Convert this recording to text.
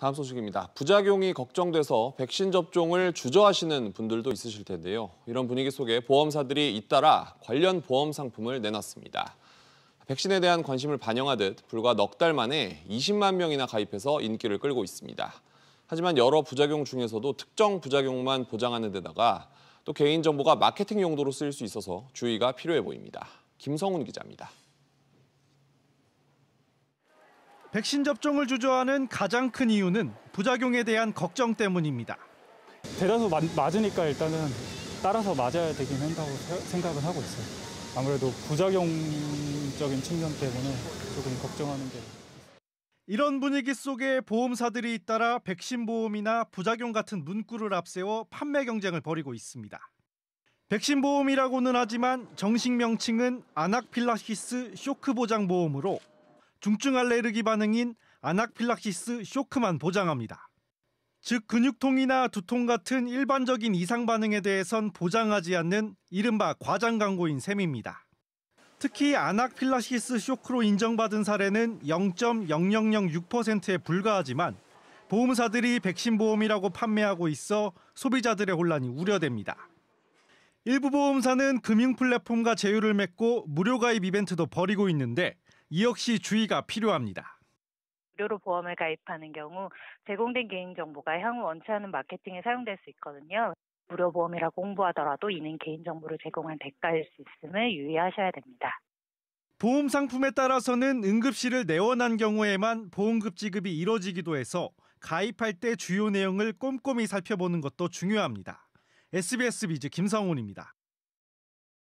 다음 소식입니다. 부작용이 걱정돼서 백신 접종을 주저하시는 분들도 있으실 텐데요. 이런 분위기 속에 보험사들이 잇따라 관련 보험 상품을 내놨습니다. 백신에 대한 관심을 반영하듯 불과 넉 달 만에 20만 명이나 가입해서 인기를 끌고 있습니다. 하지만 여러 부작용 중에서도 특정 부작용만 보장하는 데다가 또 개인정보가 마케팅 용도로 쓰일 수 있어서 주의가 필요해 보입니다. 김성훈 기자입니다. 백신 접종을 주저하는 가장 큰 이유는 부작용에 대한 걱정 때문입니다. 대다수 맞, 맞으니까 일단은 따라서 맞아야 되긴 한다고 생각을 하고 있어요. 아무래도 부작용적인 측면 때문에 조금 걱정하는 게. 이런 분위기 속에 보험사들이 잇따라 백신 보험이나 부작용 같은 문구를 앞세워 판매 경쟁을 벌이고 있습니다. 백신 보험이라고는 하지만 정식 명칭은 아낙필라시스 쇼크 보장 보험으로 중증 알레르기 반응인 아낙필락시스 쇼크만 보장합니다. 즉 근육통이나 두통 같은 일반적인 이상 반응에 대해선 보장하지 않는 이른바 과장 광고인 셈입니다. 특히 아낙필라시스 쇼크로 인정받은 사례는 0.0006%에 불과하지만 보험사들이 백신 보험이라고 판매하고 있어 소비자들의 혼란이 우려됩니다. 일부 보험사는 금융 플랫폼과 제휴를 맺고 무료 가입 이벤트도 벌이고 있는데 이 역시 주의가 필요합니다. 무료로 보험을 가입하는 경우 제공된 개인정보가 향후 원치 않은 마케팅에 사용될 수 있거든요. 무료 보험이라고 홍보하더라도 이는 개인정보를 제공한 대가일 수 있음을 유의하셔야 됩니다. 보험 상품에 따라서는 응급실을 내원한 경우에만 보험급 지급이 이뤄지기도 해서 가입할 때 주요 내용을 꼼꼼히 살펴보는 것도 중요합니다. SBS 비즈 김성훈입니다.